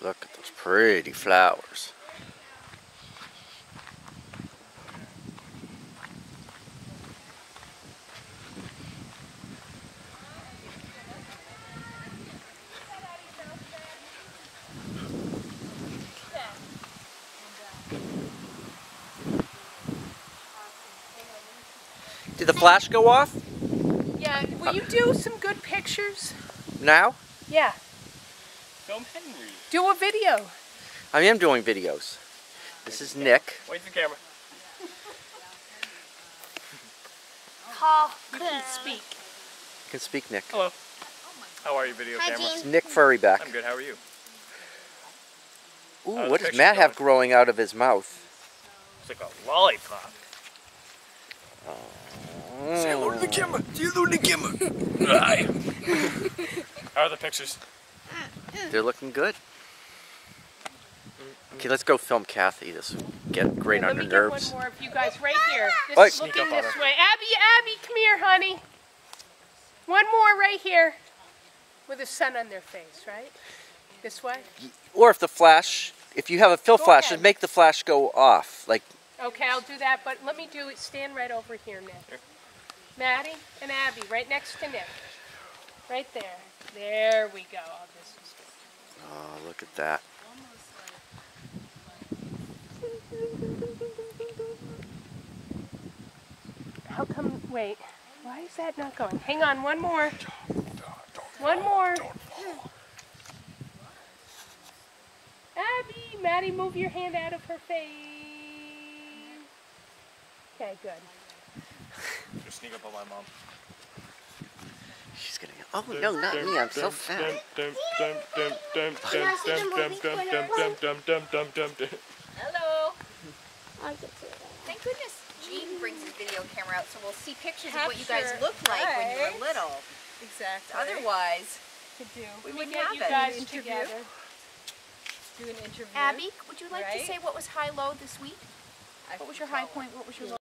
Look at those pretty flowers. Did the flash go off Yeah, will uh, you do some good pictures? now? Yeah, Film Henry. do a video. I am doing videos. This is Nick. Wait for the camera. Paul, please speak. You can speak, Nick. Hello. How are you, video Hi, camera? It's Nick Fuerback. I'm good. How are you? Ooh, How's what does picture Matt have going? growing out of his mouth? It's like a lollipop. Oh. Say hello to the camera. Say hello to the camera. Hi. How are the pictures? They're looking good. Okay, let's go film Kathy. This will get great Let on me her get nerves. one more of you guys right here. Oi. This, Sneak looking this way. Abby, Abby, come here, honey. One more right here. With the sun on their face, right? This way? Or if the flash, if you have a fill Go flash, ahead. just make the flash go off. Like, Okay, I'll do that, but let me do it. Stand right over here, Nick. Here. Maddie and Abby, right next to Nick. Right there. There we go. Oh, this is good. oh, look at that. How come? Wait. Why is that not going? Hang on, one more. One more. Abby, Maddie, move your hand out of her face. Okay, good. Just sneak up on my mom. She's gonna. Oh no, not me! I'm so fat. Hello. I'll get to it. Thank goodness Gene brings his video camera out so we'll see pictures of what you guys Capture, looked like when you right. were little. Exactly. Otherwise, we Let wouldn't get have you it. guys Interview. together. Do an interview. Abby, would you like Right. to say what was high low this week? I What was your high point? What was your low?